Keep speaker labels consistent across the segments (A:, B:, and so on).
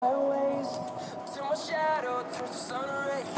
A: Always, to my shadow turns to sun rays.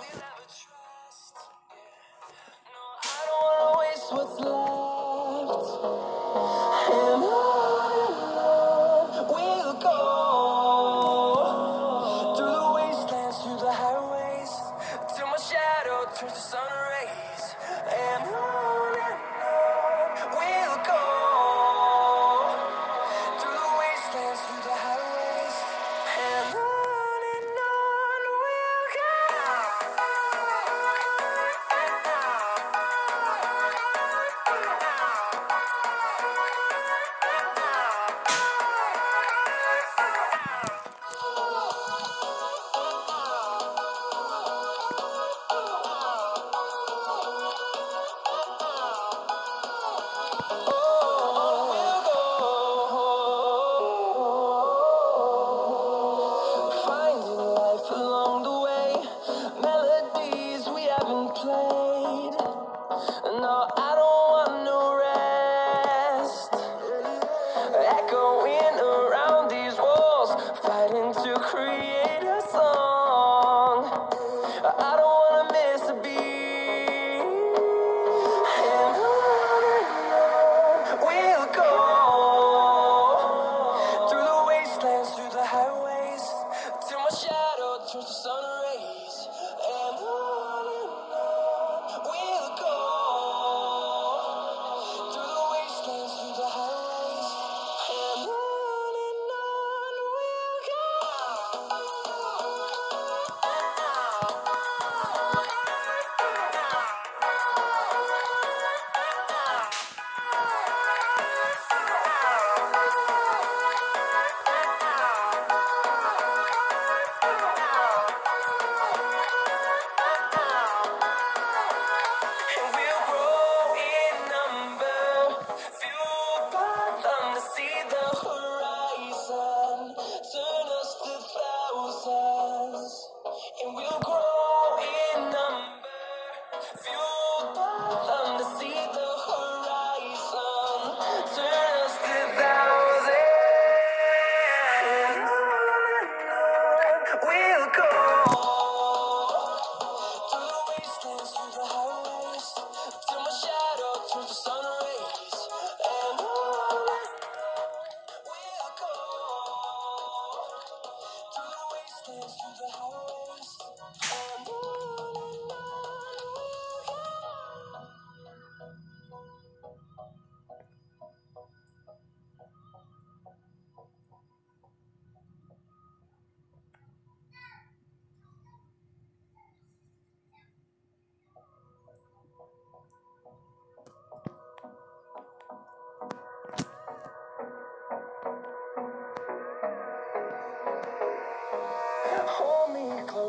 A: I don't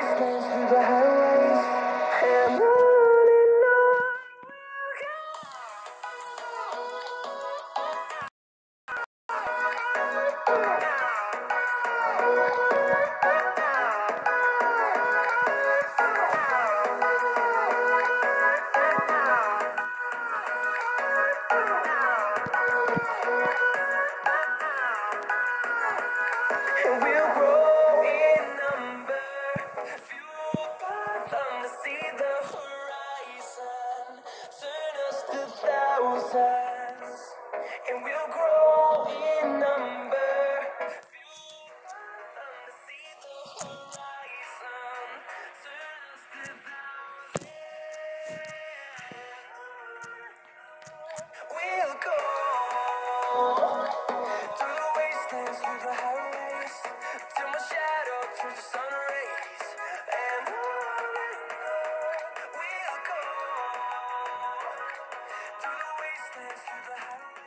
A: wasteland. closer. Let's the.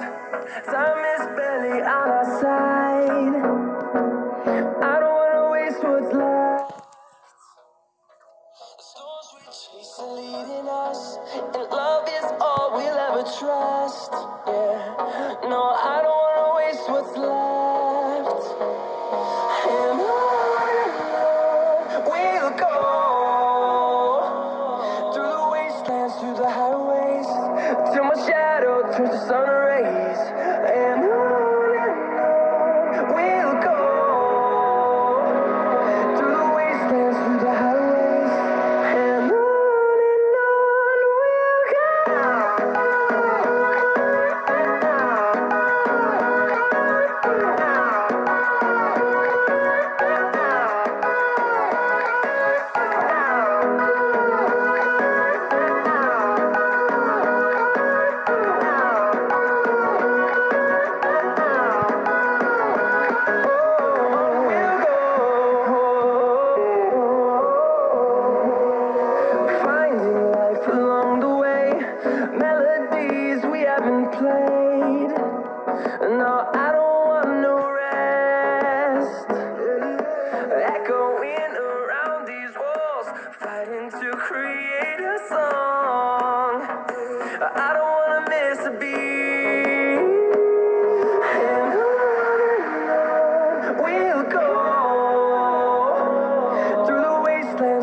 A: Time is barely on our side.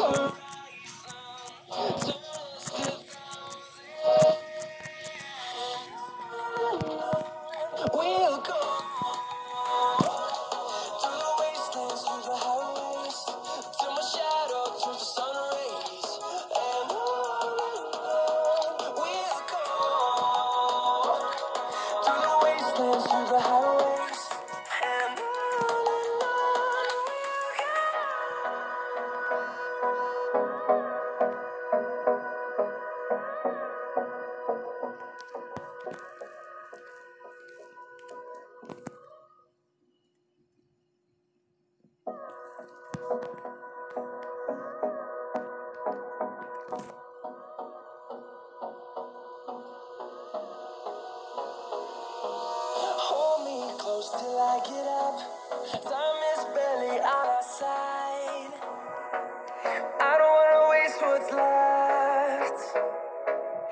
A: うん。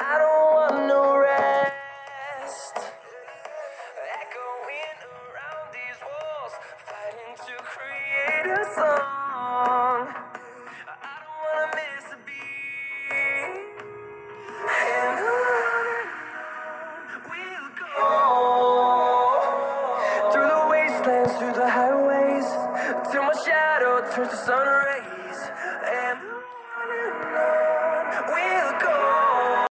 A: I don't want no